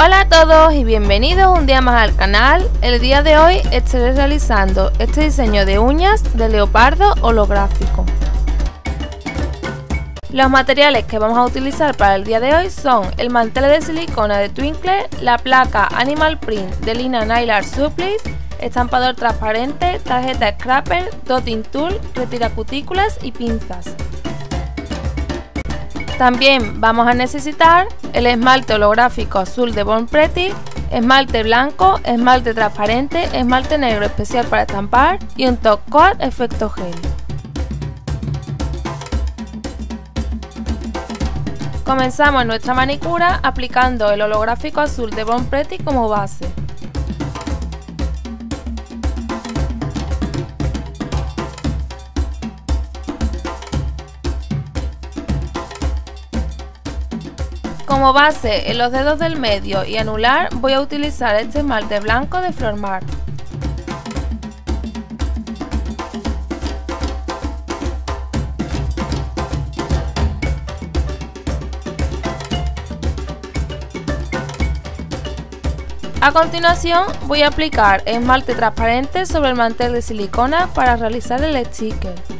Hola a todos y bienvenidos un día más al canal. El día de hoy estaré realizando este diseño de uñas de leopardo holográfico. Los materiales que vamos a utilizar para el día de hoy son el mantel de silicona de Twinkle, la placa Animal Print de Lina Nail Art Supplies, estampador transparente, tarjeta scrapper, dotting tool, retira cutículas y pinzas. También vamos a necesitar el esmalte holográfico azul de Bon Pretty, esmalte blanco, esmalte transparente, esmalte negro especial para estampar y un top coat efecto gel. Comenzamos nuestra manicura aplicando el holográfico azul de Bon Pretty como base. Como base en los dedos del medio y anular voy a utilizar este esmalte blanco de Flormar. A continuación voy a aplicar esmalte transparente sobre el mantel de silicona para realizar el sticker.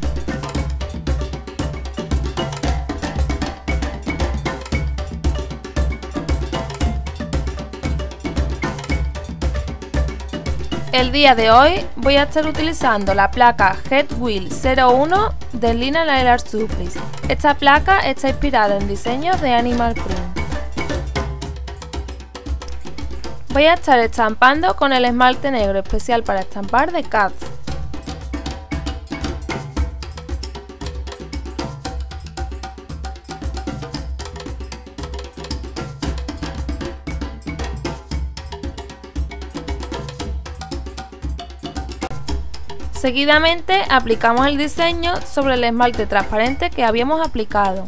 El día de hoy voy a estar utilizando la placa Headwheel 01 de Lina Nail Supplies. Esta placa está inspirada en diseños de Animal Print. Voy a estar estampando con el esmalte negro especial para estampar de Cats. Seguidamente aplicamos el diseño sobre el esmalte transparente que habíamos aplicado.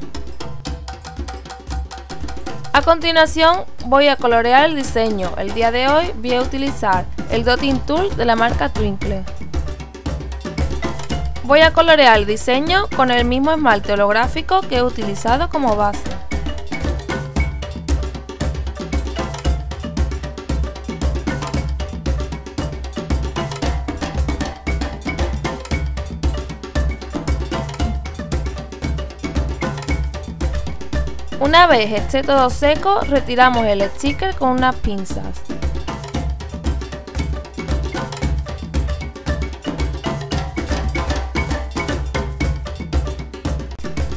A continuación voy a colorear el diseño. El día de hoy voy a utilizar el Dotting Tool de la marca Twinkle. Voy a colorear el diseño con el mismo esmalte holográfico que he utilizado como base. Una vez esté todo seco, retiramos el sticker con unas pinzas.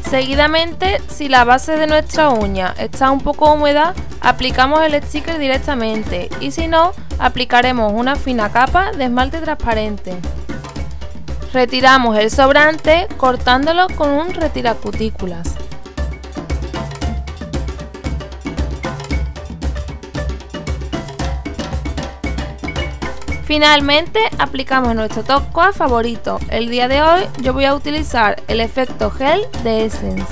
Seguidamente, si la base de nuestra uña está un poco húmeda, aplicamos el sticker directamente y si no, aplicaremos una fina capa de esmalte transparente. Retiramos el sobrante cortándolo con un retiracutículas. Finalmente aplicamos nuestro top coat favorito. El día de hoy yo voy a utilizar el efecto gel de Essence.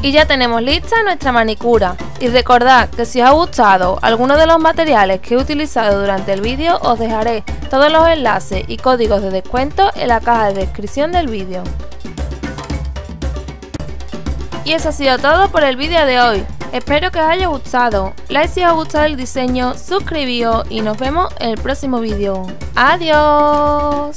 Y ya tenemos lista nuestra manicura. Y recordad que si os ha gustado alguno de los materiales que he utilizado durante el vídeo os dejaré todos los enlaces y códigos de descuento en la caja de descripción del vídeo. Y eso ha sido todo por el vídeo de hoy. Espero que os haya gustado. Like si os ha gustado el diseño, suscribíos y nos vemos en el próximo vídeo. ¡Adiós!